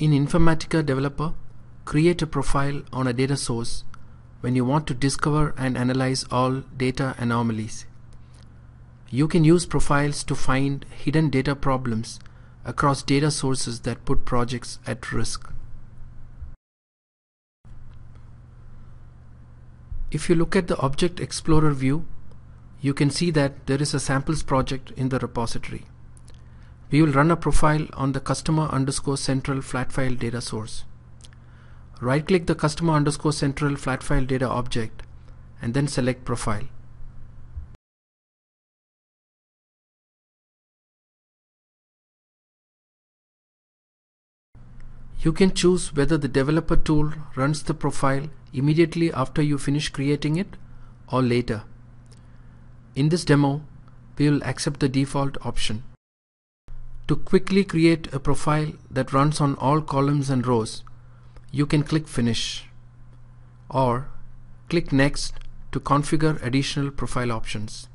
In Informatica Developer, create a profile on a data source when you want to discover and analyze all data anomalies. You can use profiles to find hidden data problems across data sources that put projects at risk. If you look at the Object Explorer view, you can see that there is a samples project in the repository. We will run a profile on the customer underscore central flat file data source. Right click the customer underscore central flat file data object and then select profile. You can choose whether the developer tool runs the profile immediately after you finish creating it or later. In this demo, we will accept the default option. To quickly create a profile that runs on all columns and rows, you can click Finish or click Next to configure additional profile options.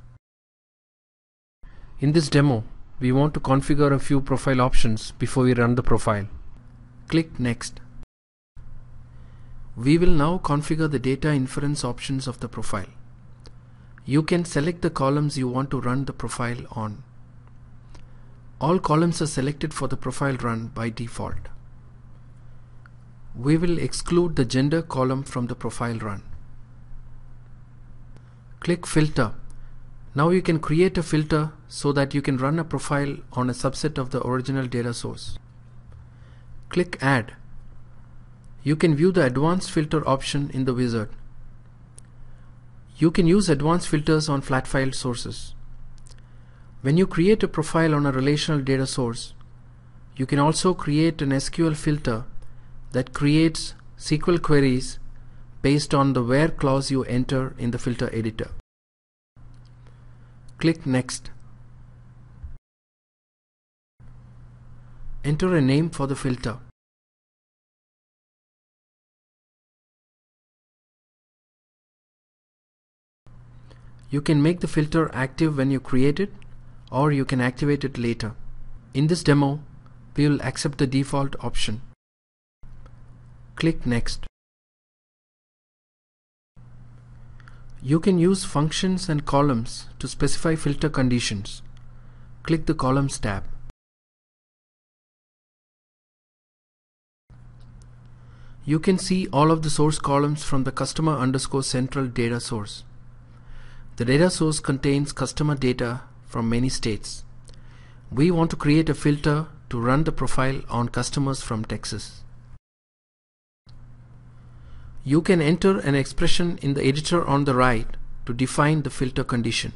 In this demo, we want to configure a few profile options before we run the profile. Click Next. We will now configure the data inference options of the profile. You can select the columns you want to run the profile on. All columns are selected for the profile run by default. We will exclude the gender column from the profile run. Click Filter. Now you can create a filter so that you can run a profile on a subset of the original data source. Click Add. You can view the Advanced Filter option in the wizard. You can use advanced filters on flat file sources. When you create a profile on a relational data source, you can also create an SQL filter that creates SQL queries based on the where clause you enter in the filter editor. Click Next. Enter a name for the filter. You can make the filter active when you create it or you can activate it later. In this demo, we will accept the default option. Click Next. You can use functions and columns to specify filter conditions. Click the Columns tab. You can see all of the source columns from the customer underscore central data source. The data source contains customer data from many states. We want to create a filter to run the profile on customers from Texas. You can enter an expression in the editor on the right to define the filter condition.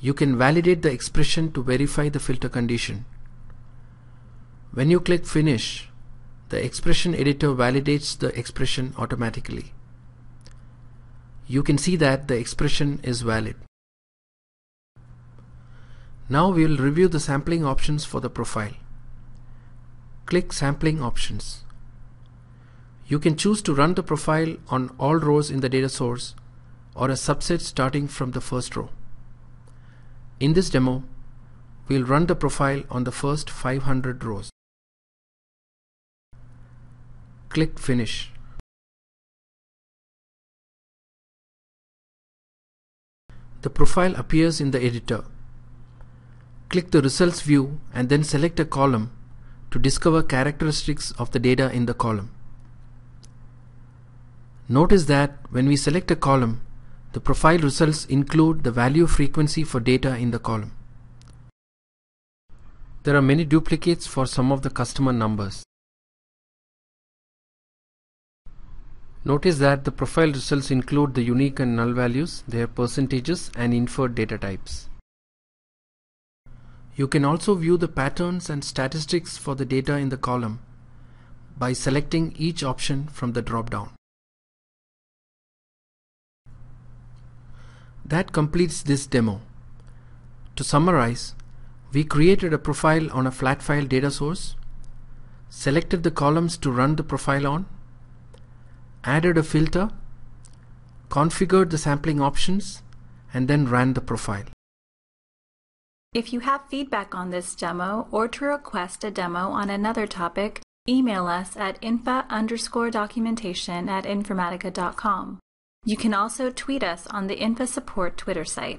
You can validate the expression to verify the filter condition. When you click Finish, the expression editor validates the expression automatically. You can see that the expression is valid. Now we will review the sampling options for the profile. Click Sampling Options. You can choose to run the profile on all rows in the data source or a subset starting from the first row. In this demo, we'll run the profile on the first 500 rows. Click Finish. The profile appears in the editor. Click the results view and then select a column to discover characteristics of the data in the column. Notice that when we select a column, the profile results include the value frequency for data in the column. There are many duplicates for some of the customer numbers. Notice that the profile results include the unique and null values, their percentages and inferred data types. You can also view the patterns and statistics for the data in the column by selecting each option from the drop-down. That completes this demo. To summarize, we created a profile on a flat file data source, selected the columns to run the profile on, added a filter, configured the sampling options, and then ran the profile. If you have feedback on this demo or to request a demo on another topic, Email us at infa underscore documentation at informatica.com. You can also tweet us on the Infa Support Twitter site.